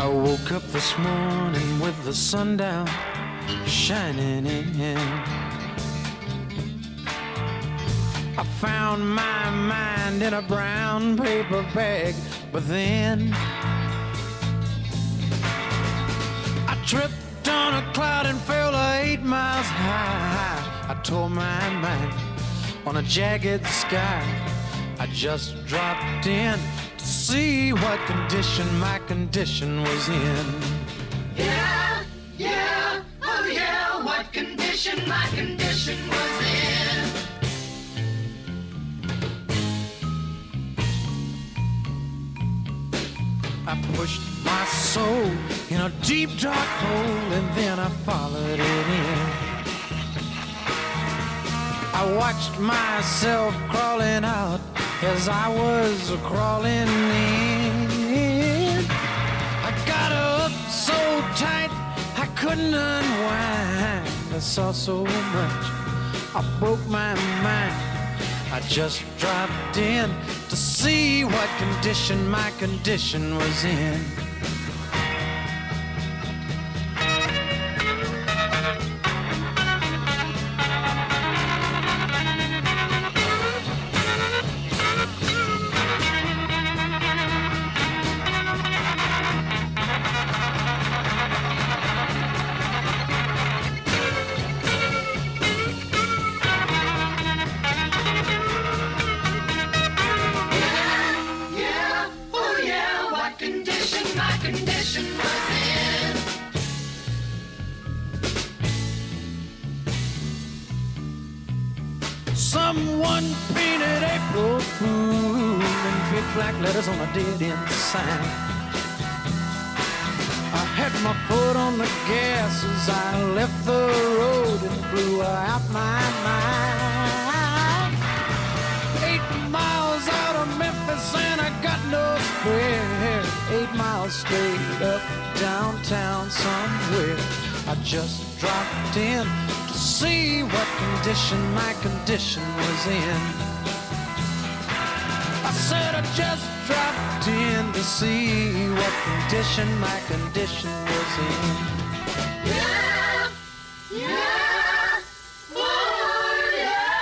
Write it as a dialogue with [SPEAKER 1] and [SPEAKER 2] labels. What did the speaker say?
[SPEAKER 1] I woke up this morning with the sun down shining in. I found my mind in a brown paper bag, but then I tripped on a cloud and fell eight miles high. I tore my mind on a jagged sky. I just dropped in to see what condition my condition was in.
[SPEAKER 2] Yeah, yeah, oh yeah, what condition my condition was in.
[SPEAKER 1] I pushed my soul in a deep dark hole and then I followed it in. I watched myself crawling out as I was crawling in. I got up so tight I couldn't unwind. I saw so much, I broke my mind. I just dropped in to see what condition my condition was in.
[SPEAKER 2] Condition my condition was in.
[SPEAKER 1] Someone painted April Fool in big black letters on a dead end sign. I had my foot on the gas as I left the road and blew out my mind. eight miles straight up downtown somewhere. I just dropped in to see what condition my condition was in. I said I just dropped in to see what condition my condition was in.
[SPEAKER 2] Yeah, yeah, oh yeah.